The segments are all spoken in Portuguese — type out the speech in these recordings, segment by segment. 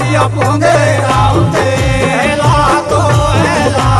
Maria Bandeira, o teu relato é lá.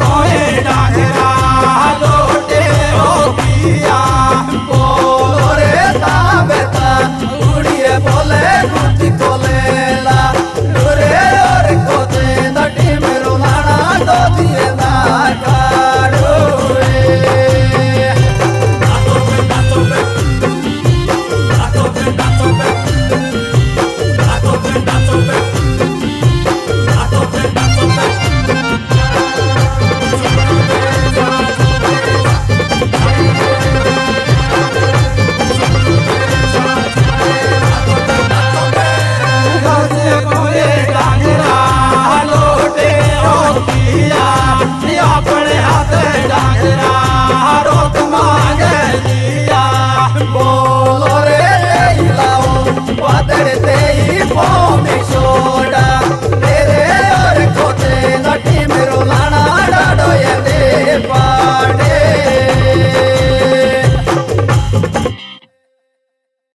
করে ডাকে open.